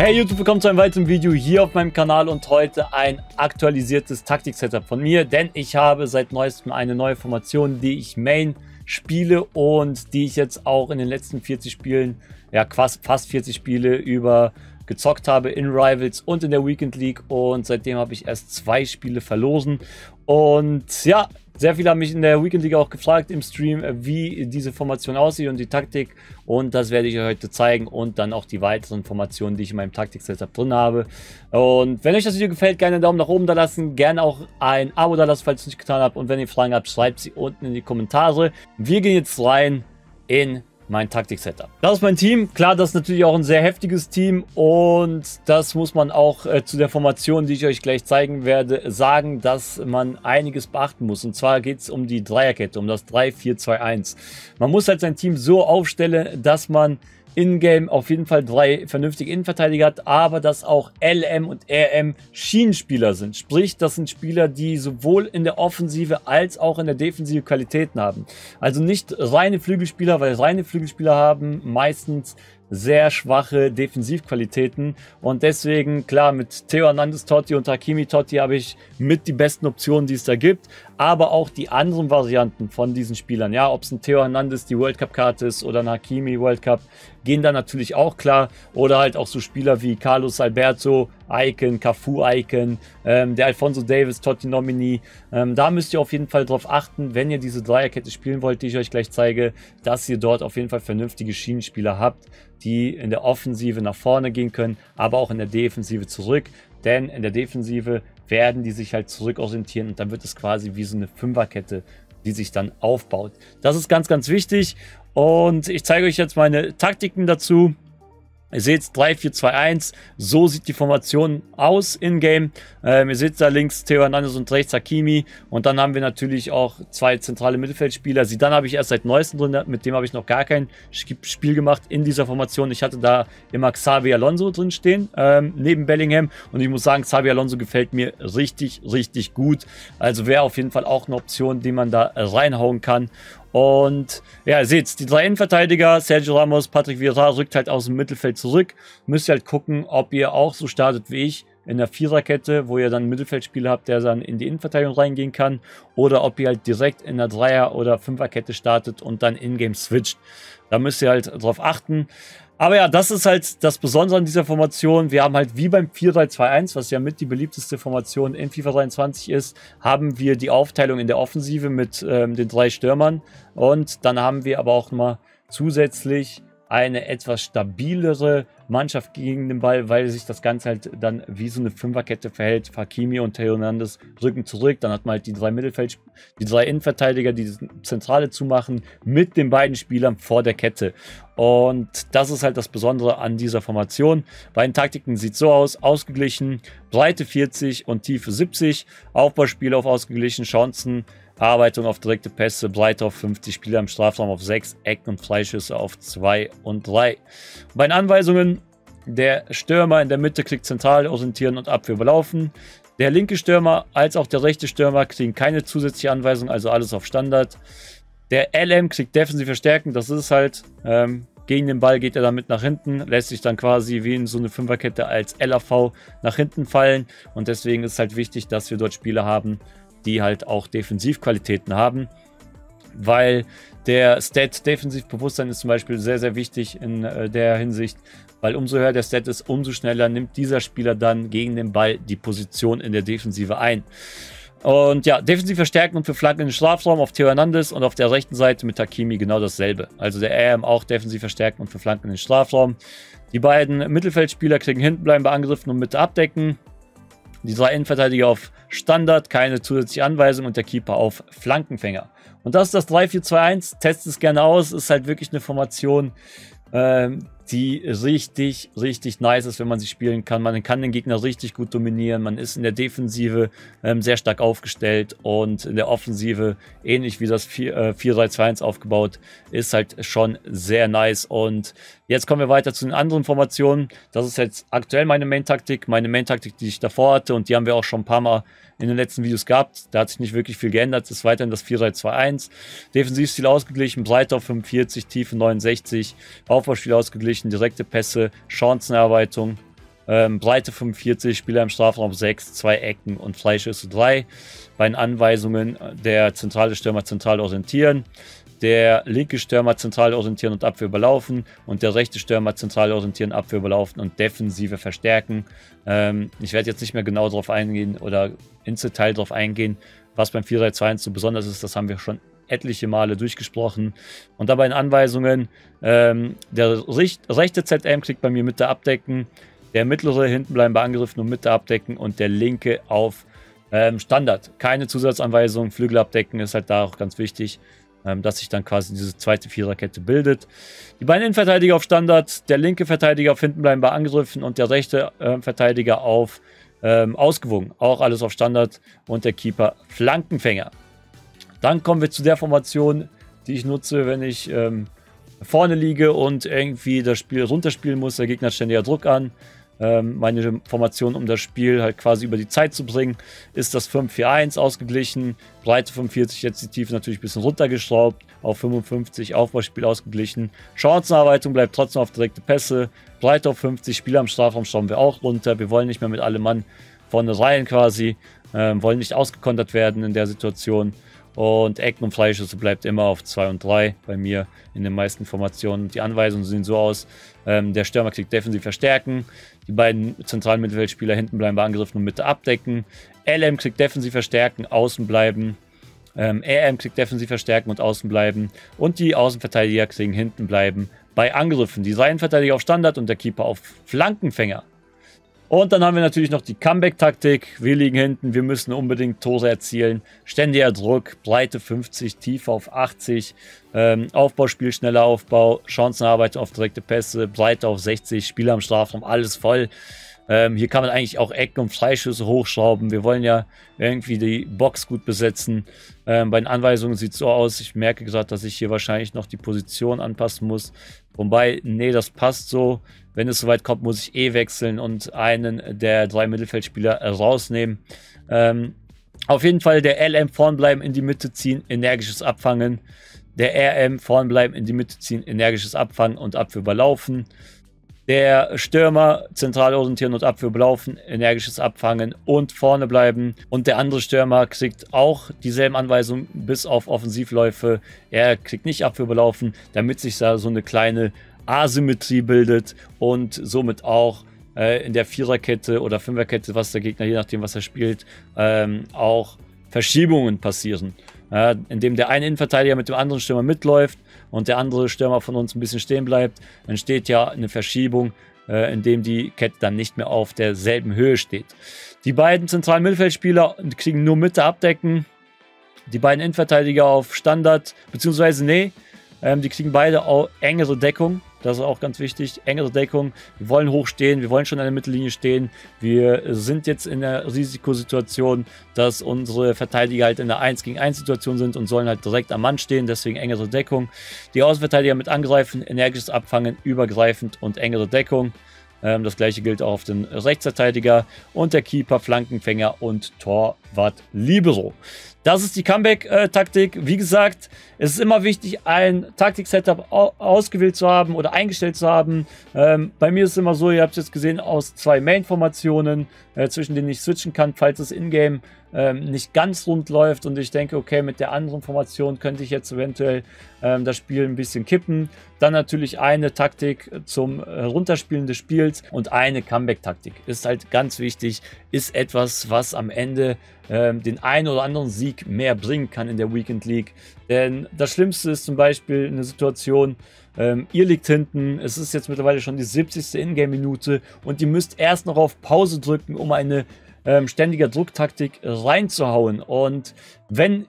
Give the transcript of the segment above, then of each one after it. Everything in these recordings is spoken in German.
Hey YouTube, willkommen zu einem weiteren Video hier auf meinem Kanal und heute ein aktualisiertes Taktik-Setup von mir, denn ich habe seit neuestem eine neue Formation, die ich Main spiele und die ich jetzt auch in den letzten 40 Spielen, ja fast 40 Spiele über gezockt habe in Rivals und in der Weekend League und seitdem habe ich erst zwei Spiele verlosen und ja, sehr viele haben mich in der Weekend League auch gefragt im Stream, wie diese Formation aussieht und die Taktik. Und das werde ich euch heute zeigen und dann auch die weiteren Formationen, die ich in meinem Taktik-Setup drin habe. Und wenn euch das Video gefällt, gerne einen Daumen nach oben da lassen. Gerne auch ein Abo da lassen, falls ihr es nicht getan habt. Und wenn ihr Fragen habt, schreibt sie unten in die Kommentare. Wir gehen jetzt rein in mein Taktik-Setup. Das ist mein Team. Klar, das ist natürlich auch ein sehr heftiges Team und das muss man auch äh, zu der Formation, die ich euch gleich zeigen werde, sagen, dass man einiges beachten muss. Und zwar geht es um die Dreierkette, um das 3-4-2-1. Man muss halt sein Team so aufstellen, dass man in-game auf jeden Fall drei vernünftige Innenverteidiger hat, aber dass auch LM und RM Schienenspieler sind. Sprich, das sind Spieler, die sowohl in der Offensive als auch in der Defensive Qualitäten haben. Also nicht reine Flügelspieler, weil reine Flügelspieler haben meistens sehr schwache Defensivqualitäten und deswegen, klar, mit Theo Hernandez Totti und Hakimi Totti habe ich mit die besten Optionen, die es da gibt, aber auch die anderen Varianten von diesen Spielern, ja, ob es ein Theo Hernandez die World Cup Karte ist oder ein Hakimi World Cup, gehen da natürlich auch klar. Oder halt auch so Spieler wie Carlos Alberto, Icon, Cafu Icon, ähm, der Alfonso Davis, Totti Nomini, ähm, da müsst ihr auf jeden Fall darauf achten, wenn ihr diese Dreierkette spielen wollt, die ich euch gleich zeige, dass ihr dort auf jeden Fall vernünftige Schienenspieler habt, die in der Offensive nach vorne gehen können, aber auch in der Defensive zurück. Denn in der Defensive werden die sich halt zurück orientieren und dann wird es quasi wie so eine Fünferkette, die sich dann aufbaut. Das ist ganz, ganz wichtig und ich zeige euch jetzt meine Taktiken dazu. Ihr seht 3, 4, 2, 1. So sieht die Formation aus in-game. Ähm, ihr seht da links Theo Hernandez und rechts Hakimi. Und dann haben wir natürlich auch zwei zentrale Mittelfeldspieler. Sie dann habe ich erst seit neuestem drin. Mit dem habe ich noch gar kein Spiel gemacht in dieser Formation. Ich hatte da immer Xavi Alonso drin stehen, ähm, neben Bellingham. Und ich muss sagen, Xavi Alonso gefällt mir richtig, richtig gut. Also wäre auf jeden Fall auch eine Option, die man da reinhauen kann. Und ja, ihr seht, die drei Innenverteidiger, Sergio Ramos, Patrick Vieira, rückt halt aus dem Mittelfeld zurück. Müsst ihr halt gucken, ob ihr auch so startet wie ich in der Viererkette, wo ihr dann einen Mittelfeldspieler habt, der dann in die Innenverteidigung reingehen kann. Oder ob ihr halt direkt in der Dreier- oder Fünferkette startet und dann in-game switcht. Da müsst ihr halt drauf achten. Aber ja, das ist halt das Besondere an dieser Formation. Wir haben halt wie beim 4-3-2-1, was ja mit die beliebteste Formation in FIFA 23 ist, haben wir die Aufteilung in der Offensive mit ähm, den drei Stürmern. Und dann haben wir aber auch mal zusätzlich eine etwas stabilere Mannschaft gegen den Ball, weil sich das Ganze halt dann wie so eine Fünferkette verhält. Fakimi und Theo Hernandez rücken zurück. Dann hat man halt die drei Mittelfeld, die drei Innenverteidiger, die Zentrale zumachen, mit den beiden Spielern vor der Kette. Und das ist halt das Besondere an dieser Formation. Bei den Taktiken sieht es so aus, ausgeglichen, Breite 40 und Tiefe 70, Aufbauspiel auf ausgeglichen, Chancen Arbeitung auf direkte Pässe, Breite auf 50, Spieler im Strafraum auf 6, Ecken und Freischüsse auf 2 und 3. Bei den Anweisungen, der Stürmer in der Mitte kriegt zentral orientieren und Abwehr überlaufen. Der linke Stürmer als auch der rechte Stürmer kriegen keine zusätzliche Anweisung, also alles auf Standard. Der LM kriegt defensiv verstärken, das ist halt, ähm, gegen den Ball geht er damit nach hinten, lässt sich dann quasi wie in so eine Fünferkette als LAV nach hinten fallen und deswegen ist halt wichtig, dass wir dort Spieler haben, die halt auch Defensivqualitäten haben, weil der Stat Defensivbewusstsein ist zum Beispiel sehr, sehr wichtig in äh, der Hinsicht, weil umso höher der Stat ist, umso schneller nimmt dieser Spieler dann gegen den Ball die Position in der Defensive ein. Und ja, defensiv verstärken und für Flanken in den Strafraum auf Theo Hernandez und auf der rechten Seite mit Takimi genau dasselbe. Also der RM auch defensiv verstärken und für Flanken in den Strafraum. Die beiden Mittelfeldspieler kriegen hinten bleiben bei Angriffen und Mitte abdecken. Die drei Innenverteidiger auf Standard, keine zusätzliche Anweisung und der Keeper auf Flankenfänger. Und das ist das 3-4-2-1. Testet es gerne aus. Ist halt wirklich eine Formation, ähm, die richtig, richtig nice ist, wenn man sie spielen kann. Man kann den Gegner richtig gut dominieren. Man ist in der Defensive ähm, sehr stark aufgestellt und in der Offensive, ähnlich wie das 4-3-2-1 äh, aufgebaut, ist halt schon sehr nice. Und jetzt kommen wir weiter zu den anderen Formationen. Das ist jetzt aktuell meine Main-Taktik, meine Main-Taktik, die ich davor hatte und die haben wir auch schon ein paar Mal in den letzten Videos gehabt. Da hat sich nicht wirklich viel geändert. Es ist weiterhin das 4-3-2-1. Defensivstil ausgeglichen, Breite auf 45, Tiefe 69, Aufbauspiel ausgeglichen, direkte Pässe, Chancenerarbeitung. Ähm, Breite 45, Spieler im Strafraum 6, zwei Ecken und Freischüsse 3. Bei den Anweisungen der zentrale Stürmer zentral orientieren, der linke Stürmer zentral orientieren und Abwehr überlaufen und der rechte Stürmer zentral orientieren, Abwehr überlaufen und Defensive verstärken. Ähm, ich werde jetzt nicht mehr genau darauf eingehen oder ins Detail darauf eingehen, was beim 4-3-2-1 so besonders ist. Das haben wir schon etliche Male durchgesprochen. Und dabei in Anweisungen, ähm, der rechte ZM kriegt bei mir Mitte abdecken, der mittlere hinten bleiben bei Angriffen und Mitte abdecken und der linke auf ähm, Standard. Keine Zusatzanweisung, Flügel abdecken ist halt da auch ganz wichtig, ähm, dass sich dann quasi diese zweite Viererkette bildet. Die beiden Innenverteidiger auf Standard, der linke Verteidiger auf hinten bleiben bei Angriffen und der rechte äh, Verteidiger auf ähm, ausgewogen. Auch alles auf Standard und der Keeper Flankenfänger. Dann kommen wir zu der Formation, die ich nutze, wenn ich ähm, vorne liege und irgendwie das Spiel runterspielen muss. Der Gegner hat ständiger Druck an. Ähm, meine Formation, um das Spiel halt quasi über die Zeit zu bringen, ist das 5-4-1 ausgeglichen. Breite 45, jetzt die Tiefe natürlich ein bisschen runtergeschraubt. Auf 55, Aufbauspiel ausgeglichen. Chancenarbeitung bleibt trotzdem auf direkte Pässe. Breite auf 50, Spieler am Strafraum schrauben wir auch runter. Wir wollen nicht mehr mit allem Mann vorne rein quasi. Ähm, wollen nicht ausgekontert werden in der Situation. Und Ecken und Freischüsse bleibt immer auf 2 und 3 bei mir in den meisten Formationen. Die Anweisungen sehen so aus, ähm, der Stürmer kriegt defensiv verstärken, die beiden zentralen Mittelfeldspieler hinten bleiben bei Angriffen und Mitte abdecken, LM kriegt defensiv verstärken, außen bleiben, ähm, RM kriegt defensiv verstärken und außen bleiben und die Außenverteidiger kriegen hinten bleiben bei Angriffen. Die Seitenverteidiger auf Standard und der Keeper auf Flankenfänger. Und dann haben wir natürlich noch die Comeback-Taktik. Wir liegen hinten, wir müssen unbedingt Tore erzielen. Ständiger Druck, Breite 50, Tiefe auf 80, ähm, Aufbauspiel, schneller Aufbau, Chancenarbeit auf direkte Pässe, Breite auf 60, Spieler am Strafraum, alles voll. Ähm, hier kann man eigentlich auch Ecken und Freischüsse hochschrauben. Wir wollen ja irgendwie die Box gut besetzen. Ähm, bei den Anweisungen sieht es so aus. Ich merke gesagt, dass ich hier wahrscheinlich noch die Position anpassen muss. Wobei, nee, das passt so. Wenn es soweit kommt, muss ich eh wechseln und einen der drei Mittelfeldspieler rausnehmen. Ähm, auf jeden Fall der LM vorn bleiben, in die Mitte ziehen, energisches Abfangen. Der RM vorn bleiben, in die Mitte ziehen, energisches Abfangen und Abwehr überlaufen. Der Stürmer zentral orientieren und Abwehr belaufen, energisches Abfangen und vorne bleiben. Und der andere Stürmer kriegt auch dieselben Anweisungen bis auf Offensivläufe. Er kriegt nicht Abwehr belaufen, damit sich da so eine kleine Asymmetrie bildet und somit auch äh, in der Viererkette oder Fünferkette, was der Gegner, je nachdem was er spielt, ähm, auch Verschiebungen passieren. Ja, indem der eine Innenverteidiger mit dem anderen Stürmer mitläuft und der andere Stürmer von uns ein bisschen stehen bleibt, entsteht ja eine Verschiebung, äh, indem die Kette dann nicht mehr auf derselben Höhe steht. Die beiden zentralen Mittelfeldspieler kriegen nur Mitte abdecken. Die beiden Innenverteidiger auf Standard, beziehungsweise nee, ähm, die kriegen beide auch engere Deckung. Das ist auch ganz wichtig. Engere Deckung. Wir wollen hoch stehen. Wir wollen schon an der Mittellinie stehen. Wir sind jetzt in der Risikosituation, dass unsere Verteidiger halt in der 1 gegen 1 Situation sind und sollen halt direkt am Mann stehen. Deswegen engere Deckung. Die Außenverteidiger mit angreifen, energisches Abfangen, übergreifend und engere Deckung. Ähm, das gleiche gilt auch auf den Rechtsverteidiger und der Keeper, Flankenfänger und Torwart Libero. Das ist die Comeback-Taktik. Wie gesagt, es ist immer wichtig, ein Taktik-Setup ausgewählt zu haben oder eingestellt zu haben. Ähm, bei mir ist es immer so, ihr habt es jetzt gesehen, aus zwei Main-Formationen, äh, zwischen denen ich switchen kann, falls es in-game ähm, nicht ganz rund läuft und ich denke, okay, mit der anderen Formation könnte ich jetzt eventuell ähm, das Spiel ein bisschen kippen. Dann natürlich eine Taktik zum Runterspielen des Spiels und eine Comeback-Taktik. Ist halt ganz wichtig, ist etwas, was am Ende ähm, den einen oder anderen Sieg mehr bringen kann in der Weekend League. Denn das Schlimmste ist zum Beispiel eine Situation, ähm, ihr liegt hinten, es ist jetzt mittlerweile schon die 70. Ingame-Minute und ihr müsst erst noch auf Pause drücken, um eine ähm, ständige Drucktaktik reinzuhauen. Und wenn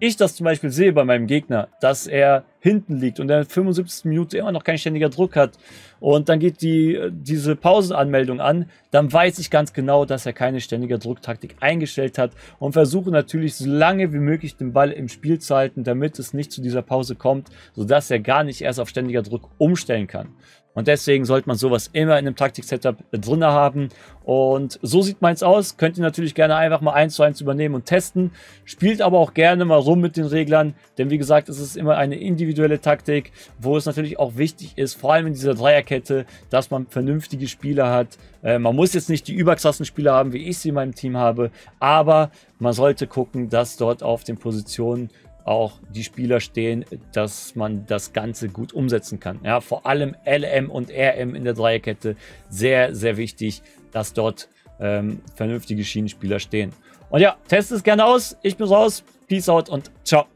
ich das zum Beispiel sehe bei meinem Gegner, dass er hinten liegt und der 75. Minute immer noch kein ständiger Druck hat und dann geht die, diese Pausenanmeldung an, dann weiß ich ganz genau, dass er keine ständige Drucktaktik eingestellt hat und versuche natürlich so lange wie möglich den Ball im Spiel zu halten, damit es nicht zu dieser Pause kommt, sodass er gar nicht erst auf ständiger Druck umstellen kann. Und deswegen sollte man sowas immer in einem Taktik-Setup drin haben. Und so sieht meins aus. Könnt ihr natürlich gerne einfach mal eins zu eins übernehmen und testen. Spielt aber auch gerne mal rum mit den Reglern. Denn wie gesagt, es ist immer eine individuelle Taktik, wo es natürlich auch wichtig ist, vor allem in dieser Dreierkette, dass man vernünftige Spieler hat. Äh, man muss jetzt nicht die überkrassen Spieler haben, wie ich sie in meinem Team habe. Aber man sollte gucken, dass dort auf den Positionen auch die Spieler stehen, dass man das Ganze gut umsetzen kann. Ja, vor allem LM und RM in der Dreierkette sehr, sehr wichtig, dass dort ähm, vernünftige Schienenspieler stehen. Und ja, testet es gerne aus. Ich bin raus. Peace out und ciao.